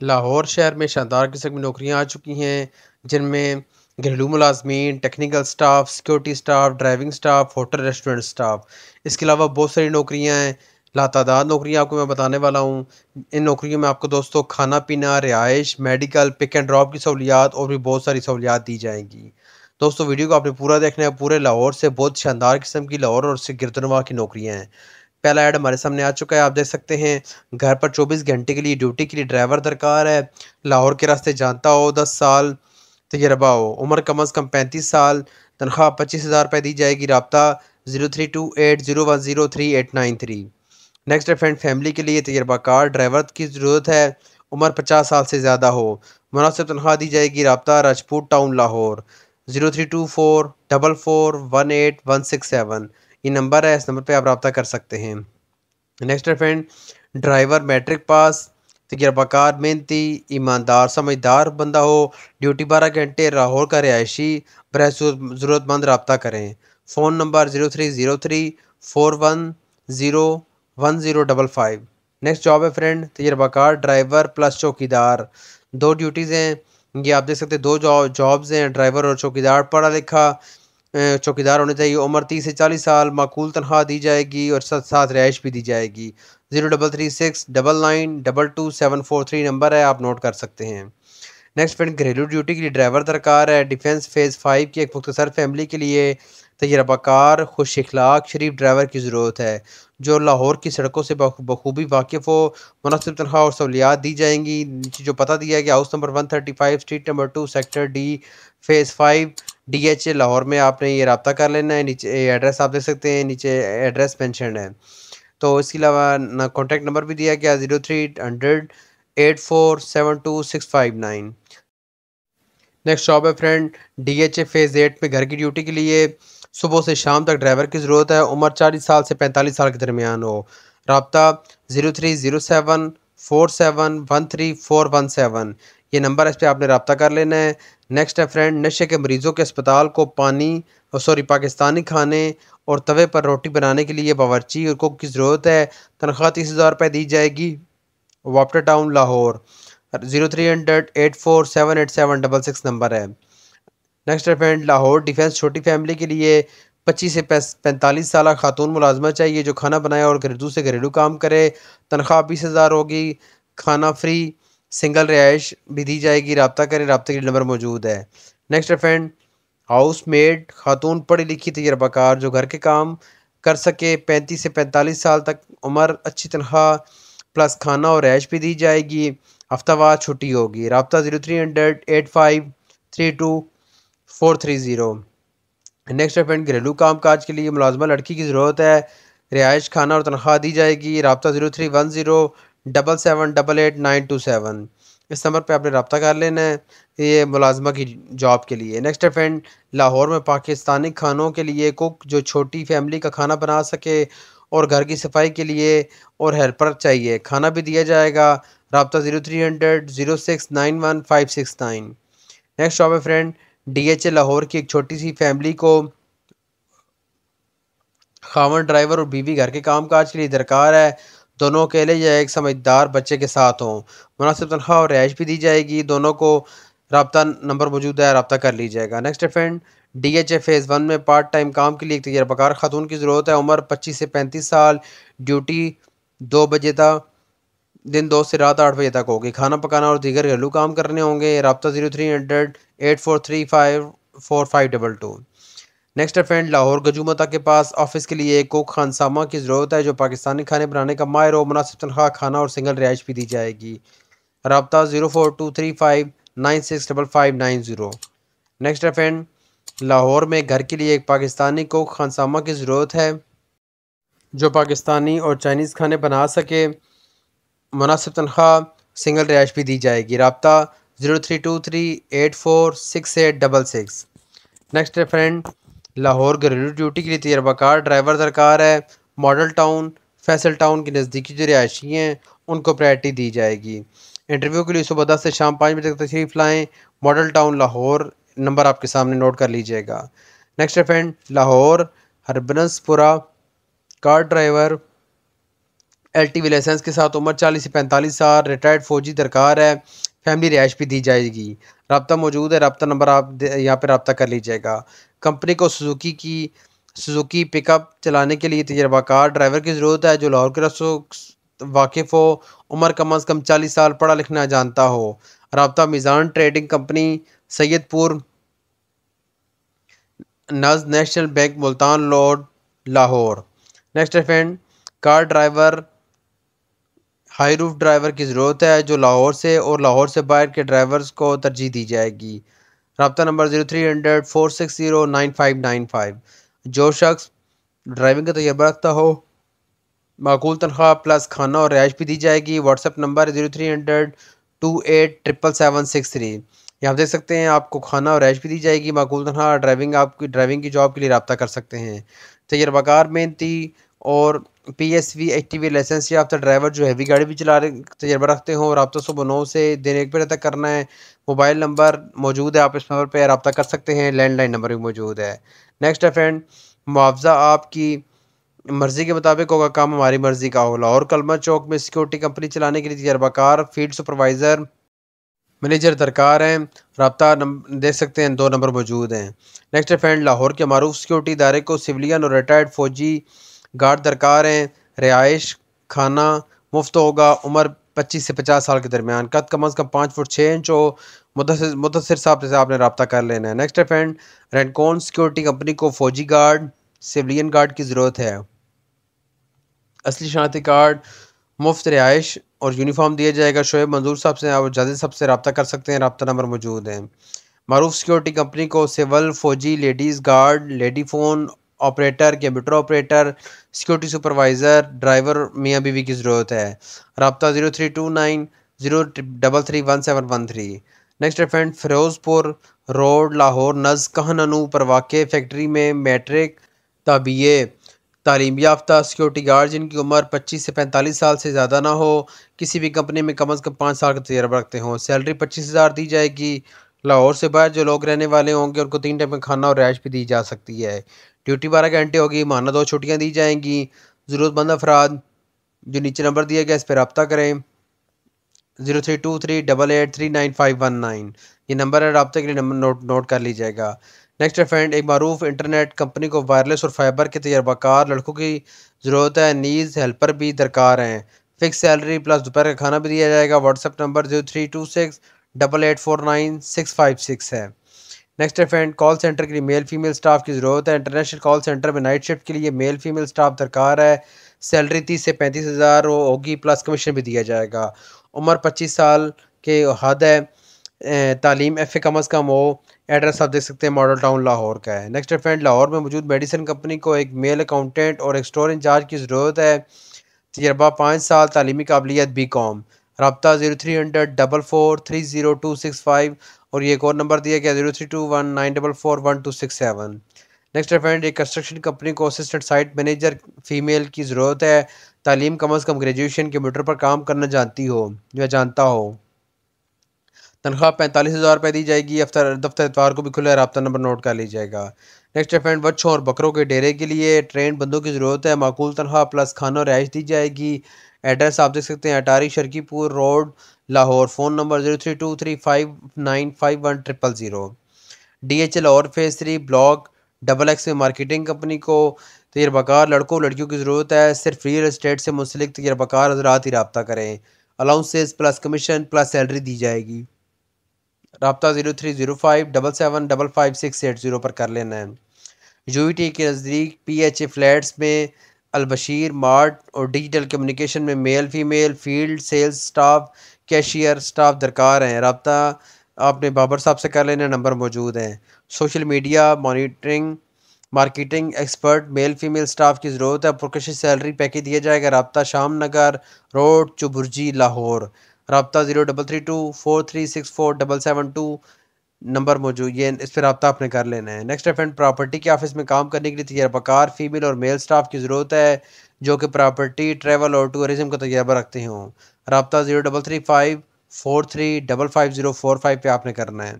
लाहौर शहर में शानदार किस्म की नौकरियाँ आ चुकी हैं, जिनमें घरेलू मुलाजमीन technical staff security staff driving staff hotel restaurant staff इसके अलावा बहुत सारी नौकरियाँ हैं लातादाद नौकरियाँ आपको मैं बताने वाला हूँ। इन नौकरियों में आपको दोस्तों खाना पीना रिहाइश मेडिकल पिक एंड ड्रॉप की सहूलियात और भी बहुत सारी सहूलियात दी जाएँगी। दोस्तों, वीडियो को आपने पूरा देखना है। पूरे लाहौर से बहुत शानदार किस्म की लाहौर और उससे गिरदनवा की नौकरियाँ हैं। पहला ऐड हमारे सामने आ चुका है, आप देख सकते हैं। घर पर 24 घंटे के लिए ड्यूटी के लिए ड्राइवर दरकार है। लाहौर के रास्ते जानता हो 10 साल, तजर्बा हो। उम्र कम अज़ कम पैंतीस साल, तनख्वाह पच्चीस हज़ार रुपये दी जाएगी। रबता zero three two eight zero one zero three eight nine three. Next friend family के लिए तजर्बाकार ड्राइवर की ज़रूरत है। उम्र पचास साल से ज़्यादा हो। मुनासिब तनख्वाह दी जाएगी। रबता Rajput town, Lahore. Zero three two four double four one eight one six seven. ये नंबर है, इस नंबर पे आप रब्ता कर सकते हैं। नेक्स्ट है फ्रेंड ड्राइवर मैट्रिक पास तजर्बाकार मेहनती, ईमानदार, समझदार बंदा हो ड्यूटी बारह घंटे लाहौर का रिहायशी बर ज़रूरतमंद रबता करें। Phone number zero three zero three four one zero one zero double five next job है फ्रेंड तजर्बाकार ड्राइवर प्लस चौकीदार। दो ड्यूटीज़ हैं, ये आप देख सकते हैं, दो जॉब्स हैं ड्राइवर और चौकीदार, पढ़ा लिखा। चौकीदार होने चाहिए। उम्र तीस से चालीस साल, माकूल तनख्वाह दी जाएगी और साथ साथ रिहाइश भी दी जाएगी। Zero double three six, double nine, double two, seven four three number है, आप नोट कर सकते हैं। नेक्स्ट फ्रेंड, घरेलू ड्यूटी के लिए ड्राइवर दरकार है। डिफेंस फ़ेज़ फाइव की एक मुख्तसर फैमिली के लिए तजर्बाकार खुश अखलाक शरीफ ड्राइवर की ज़रूरत है, जो लाहौर की सड़कों से बखूबी वाकिफ़ हो। मुनसिब तनख्वाह और सहूलियात दी जाएँगी। नीचे जो पता दिया गया house number one thirty five street number two sector D phase five D H A Lahore में आपने ये रबता कर लेना है। नीचे एड्रेस आप देख सकते हैं, नीचे एड्रेस मैंशन है। तो इसके अलावा कॉन्टैक्ट नंबर भी दिया गया zero three hundred eight four seven two six five nine next job है friend D H A phase eight में घर की ड्यूटी के लिए। सुबह से शाम तक ड्राइवर की ज़रूरत है। उम्र चालीस साल से पैंतालीस साल के दरमियान हो। रबता zero three zero seven four seven one three four one seven. ये नंबर इस पर आपने रबता कर लेना है। नेक्स्ट है फ्रेंड नशे के मरीज़ों के अस्पताल को पानी और सॉरी पाकिस्तानी खाने और तवे पर रोटी बनाने के लिए बावरची और कुक की ज़रूरत है। तनख्वाह तीस हज़ार रुपये दी जाएगी। Wapda town Lahore. Zero three hundred eight four seven eight seven double six number है। नेक्स्ट फ्रेंड लाहौर डिफेंस छोटी फैमिली के लिए पच्चीस से पैंतालीस साल खातून मुलाजमा चाहिए, जो खाना बनाए और घरेलू से घरेलू काम करे। तनख्वाह बीस हज़ार होगी, खाना फ्री सिंगल रिहाइश भी दी जाएगी, रबता करें, रबते के नंबर मौजूद है। नेक्स्ट फ्रेंड हाउस मेड खातून पढ़ी लिखी, तजर्बाकार, जो घर के काम कर सके, पैंतीस से पैंतालीस साल तक उम्र, अच्छी तनख्वाह प्लस खाना और रैश भी दी जाएगी हफ्तावार छुट्टी होगी। रबता zero three hundred eight five three two four three zero. Next friend घरेलू काम काज के लिए मुलाजमा लड़की की ज़रूरत है। रिहाइश खाना और तनख्वाह दी जाएगी। रबता zero three one zero, double seven double eight nine two seven. इस नंबर पे आपने रबता कर लेना है, ये मुलाजमा की जॉब के लिए। नेक्स्ट फ्रेंड लाहौर में पाकिस्तानी खानों के लिए कुक जो छोटी फैमिली का खाना बना सके और घर की सफ़ाई के लिए और हेल्पर चाहिए। खाना भी दिया जाएगा। रबता zero three hundred, zero six nine one five six nine. Next job है फ्रेंड डीएचए लाहौर की एक छोटी सी फैमिली को खावन ड्राइवर और बीवी घर के काम काज के लिए दरकार है। दोनों अकेले या एक समझदार बच्चे के साथ हों। मुनासिब तनख्वाह और रिहाइश भी दी जाएगी। दोनों को रबता नंबर मौजूद है, रबता कर लीजिएगा। Next friend D H A phase one में पार्ट टाइम काम के लिए एक तजर्बाकार खातून की ज़रूरत है। उम्र पच्चीस से पैंतीस साल। ड्यूटी दो बजे तक दिन दो से रात आठ बजे तक होगी। खाना पकाना और दीगर घरेलू काम करने होंगे। रबता zero three hundred, eight four three five, four five double two. Next friend Lahore. गजूमता के पास ऑफ़िस के लिए एक कोक खानसामा की ज़रूरत है, जो पाकिस्तानी खाने बनाने का माहिर हो। मुनासिब तनख्वाह, खाना और सिंगल रिहाइश भी दी जाएगी। रबता zero four two three five, nine six double five, nine zero. Next friend Lahore में घर के लिए एक पाकिस्तानी कोक खानसामा की ज़रूरत है, जो पाकिस्तानी और चाइनीज़ खाने बना सके। मुनासिब तनख्वाह सिंगल रिहाइश भी दी जाएगी। रबता zero three two three eight four six eight double six. Next friend, Lahore घरेलू ड्यूटी के लिए तजर्बाकार ड्राइवर दरकार है। मॉडल टाउन, फैसल टाउन के नज़दीकी जो रिहायशी हैं, उनको प्रायरिटी दी जाएगी। इंटरव्यू के लिए सुबह दस से शाम पाँच बजे तक तशरीफ़ लाएँ। मॉडल टाउन, लाहौर, नंबर आपके सामने नोट कर लीजिएगा। Next friend, Lahore, Harbanspura, car driver L T V licence के साथ उम्र चालीस से पैंतालीस साल, रिटायर्ड फौजी दरकार है, फैमिली रिहाइश भी दी जाएगी। रबता मौजूद है, रबता नंबर आप यहाँ पर रबता कर लीजिएगा। कंपनी को सुजुकी की, सुजुकी पिकअप चलाने के लिए तजर्बाकार ड्राइवर की ज़रूरत है, जो लाहौर के रसों वाकिफ़ हो, उम्र कम अज़ कम चालीस साल, पढ़ा लिखना जानता हो। रबता मीज़ान ट्रेडिंग कंपनी, सैयदपुर नज national bank, Multan road Lahore. Next friend, car driver high roof driver की ज़रूरत है, जो लाहौर से और लाहौर से बाहर के ड्राइवर्स को तरजीह दी जाएगी। रबता number zero three hundred four six zero nine five nine five. जो शख्स ड्राइविंग का तजर्बा रखता हो, माकूल तनख्वाह प्लस खाना और रिहाइश भी दी जाएगी। WhatsApp number zero three hundred two eight triple seven six three. यहाँ देख सकते हैं, आपको खाना और रैश भी दी जाएगी। माकूल तनख्वाह ड्राइविंग आपकी, ड्राइविंग की जॉब के लिए रब्ता कर सकते हैं। तजर्बाकार मेहनती और P S V H T V licence याफ्ता ड्राइवर जो हैवी गाड़ी भी चला रहे, तजर्बा रखते हो, रबता सुबह नौ से दिन एक बजे तक करना है मोबाइल नंबर मौजूद है, आप इस नंबर पर रब्ता कर सकते हैं लैंडलाइन नंबर भी मौजूद है। नेक्स्ट है फ्रेंड मुआवजा आपकी मर्ज़ी के मुताबिक होगा, काम हमारी मर्ज़ी का हो। लाहौर कलमा चौक में सिक्योरिटी कंपनी चलाने के लिए तजर्बाकार फ़ील्ड सुपरवाइज़र मैनेजर दरकार हैं, रबता देख सकते हैं, दो नंबर मौजूद हैं। नेक्स्ट फ्रेंड लाहौर के मरूफ सिक्योरिटी इदारे को सिविलियन और रिटायर्ड फौजी गार्ड दरकार हैं रिहाइश खाना मुफ़्त होगा, उम्र पच्चीस से पचास साल के दरमियान। कद कम अज़ कम पाँच फुट छः इंच हो मुदसर साहब से आपने रबता कर लेना है। Next friend Redcon security company को फौजी गार्ड सिविलियन गार्ड की ज़रूरत है। असली शनाती कार्ड मुफ़्त रिहाइश और यूनिफॉर्म दिया जाएगा। शोएब मंजूर साहब से आप जायद साहब से रबता कर सकते हैं, रबता नंबर मौजूद है। मरूफ सिक्योरिटी कंपनी को सिविल फौजी ladies guard lady phone operator, computer operator, security supervisor, driver, मियाँ बीवी की ज़रूरत है। रबता zero three two nine, zero double three one seven one three. Next friend Ferozepur road, Lahore, नज कहनू पर वाक़ फैक्ट्री में मैट्रिक तबिए तालीम याफ्ता सिक्योरिटी गार्ड जिनकी उम्र 25 से 45 साल से ज़्यादा ना हो, किसी भी कंपनी में कम अज़ कम पाँच साल का तजर्बा रखते हों। सैलरी पच्चीस हज़ार दी जाएगी। लाहौर से बाहर जो लोग रहने वाले होंगे, उनको तीन टाइम में खाना और रैश भी दी जा सकती है। ड्यूटी बारह घंटे होगी, माना दो छुट्टियाँ दी जाएँगी। ज़रूरतमंद अफराद, जो नीचे नंबर दिया गया इस पर रबता करें। Zero three two three double eight three nine five one nine. ये नंबर है, रबते के लिए नंबर नोट नोट कर लीजिएगा। नेक्स्ट फ्रेंड एक मरूफ इंटरनेट कंपनी को वायरलेस और फाइबर के तजर्बाकार लड़कों की ज़रूरत है। नीज़ हेल्पर भी दरकार हैं। फिक्स सैलरी प्लस दोपहर का खाना भी दिया जाएगा। WhatsApp number zero three two six double eight four nine six five six है। नेक्स्ट है फ्रेंड कॉल सेंटर के लिए मेल फीमेल स्टाफ की ज़रूरत है। इंटरनेशनल कॉल सेंटर में नाइट शिफ्ट के लिए मेल फीमेल स्टाफ दरकार है। सैलरी तीस से पैंतीस हज़ार होगी प्लस कमीशन भी दिया जाएगा। उम्र पच्चीस साल के हद है। तालीम एफ़ ए कम अज़ कम हो। एड्रेस आप देख सकते हैं मॉडल टाउन लाहौर का है। नेक्स्ट फ्रेंड लाहौर में मौजूद मेडिसिन कंपनी को एक मेल अकाउंटेंट और एक स्टोर इंचार्ज की ज़रूरत है। तजर्बा पाँच साल तालीमी काबिलियत बी कॉम रबता zero three hundred double four three zero two six five और ये एक और नंबर दिया गया, zero three two one nine double four one two six seven. Next friend एक कंस्ट्रक्शन कंपनी को असिस्टेंट साइट मैनेजर फीमेल की ज़रूरत है। तालीम कम अज़ कम ग्रेजुएशन कंप्यूटर पर काम करना जानती हो या जानता हो। तनख्वाह पैंतालीस हज़ार रुपये दी जाएगी अफ्तर दफ्तर इतवार को भी खुले रबता नंबर नोट कर ली जाएगा नेक्स्ट फ्रेंड बच्चों और बकरों के डेरे के लिए ट्रेन बंदों की ज़रूरत है। माकूल तनख्वाह प्लस खाना और रहाइश दी जाएगी। एड्रेस आप देख सकते हैं Atari Sharakpur road, Lahore. Phone number zero three two three five nine five one triple zero. D H L और phase three block double X में मार्केटिंग कंपनी को तजर्बाकार लड़कों लड़कियों की ज़रूरत है। सिर्फ़ रियल इस्टेट से मुंसलिक तजर्बाकार हजरात ही रबता करें। Allowances plus commission plus salary दी जाएगी। रबता zero three zero five double seven double five six eight zero पर कर लेना है। यू टी के नज़दीक पी एच ए फ्लैट्स में अलबशीर, मार्ट और डिजिटल कम्युनिकेशन में male, female, field, sales staff, cashier, staff, दरकार हैं। रबता आपने बाबर साहब से कर लेना नंबर मौजूद हैं। Social media, monitoring, marketing expert, male, female staff की ज़रूरत है। प्रोकेशन सैलरी पैकेज दिया जाएगा। रबता शाम नगर रोड चुबुर्जी लाहौर। रबता zero double three two, four three six four double seven two number मौजूद, ये इस पर रबता आपने कर लेना है। नेक्स्ट फ्रेंड प्रॉपर्टी के ऑफ़िस में काम करने के लिए तजर्बाकार फीमेल और मेल स्टाफ की ज़रूरत है, जो कि प्रॉपर्टी ट्रैवल और टूरिज़्म का तजर्बा रखते हों। रबता zero double three five four three double five zero four five पर आपने करना है।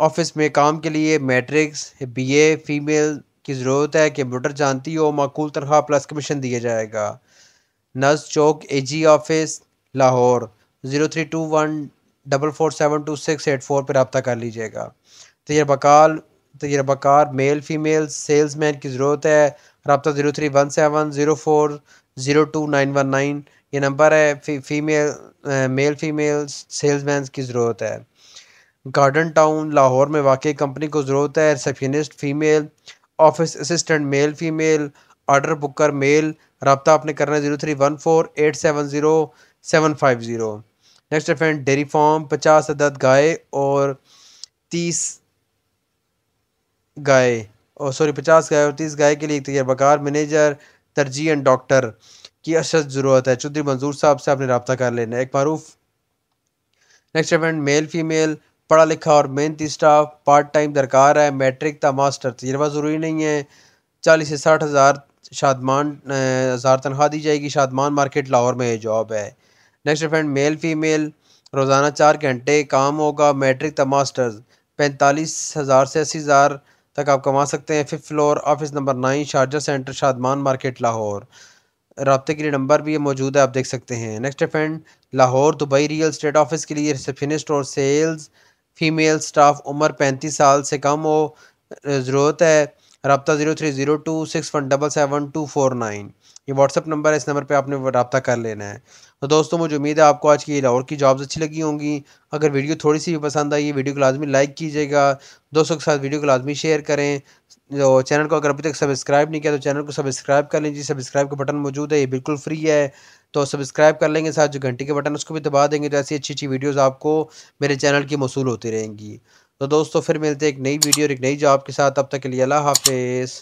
ऑफ़िस में काम के लिए मैट्रिक्स बी ए फीमेल की ज़रूरत है कंप्यूटर जानती हो, माकूल तनख्वाह प्लस कमीशन दिया जाएगा। नज चौक A G office Lahore zero three two one double four seven two six eight four पर रबता कर लीजिएगा। तजर्बाकार तजर्बाकार मेल फीमेल सेल्स मैन की ज़रूरत है। रबता zero three one seven zero four zero two nine one nine ये नंबर है। फ़ी, female male female salesman की ज़रूरत है। गार्डन टाउन लाहौर में वाकई कंपनी को ज़रूरत है। Receptionist female office assistant male female order booker male रबता आपने करना है zero three one four eight seven zero seven five zero next friend dairy farm पचास अदद गाय और तीस गाय। और सॉरी पचास गाय और तीस गाय के लिए तजर्बाकार मैनेजर तरजीह एंड डॉक्टर की अशद ज़रूरत है। चौधरी मंजूर साहब से आपने रबता कर लेना एक मरूफ। नेक्स्ट फ्रेंड मेल फीमेल पढ़ा लिखा और मेहनती स्टाफ पार्ट टाइम दरकार है मैट्रिक ता मास्टर तजर्बा ज़रूरी नहीं है। चालीस से साठ हज़ार शादमान हज़ार तनख्वाह दी जाएगी। शादमान मार्केट लाहौर में ये जॉब है। नेक्स्ट फ्रेंड मेल फीमेल रोज़ाना चार घंटे काम होगा मैट्रिक ता मास्टर्स पैंतालीस हज़ार से अस्सी हज़ार तक आप कमा सकते हैं। Fifth floor office number nine Sharjah centre Shadman market Lahore. रबते के लिए नंबर भी मौजूद है, आप देख सकते हैं। Next friend Lahore, Dubai real estate office के लिए रिसेप्शनिस्ट और सेल्स फीमेल स्टाफ उम्र पैंतीस साल से कम हो, ज़रूरत है। रबता zero three zero two six one double seven two four nine ये व्हाट्सअप नंबर है, इस नंबर पे आपने रबता कर लेना है। तो दोस्तों, मुझे उम्मीद है आपको आज की लाहौर की जॉब्स अच्छी लगी होंगी। अगर वीडियो थोड़ी सी भी पसंद आई वीडियो को लाजमी लाइक कीजिएगा। दोस्तों के साथ वीडियो को लाजमी शेयर करें। जो चैनल को अगर अभी तक सब्सक्राइब नहीं किया तो चैनल को सब्सक्राइब कर लीजिए। सब्सक्राइब का बटन मौजूद है, ये बिल्कुल फ्री है। तो सब्सक्राइब कर लेंगे साथ, जो घंटे के बटन उसको भी दबा देंगे तो ऐसी अच्छी अच्छी वीडियोज़ आपको मेरे चैनल की मौसू होती रहेंगी। तो दोस्तों, फिर मिलते हैं एक नई वीडियो और एक नई जॉब के साथ। अब तक के लिए अल्लाह हाफिज़।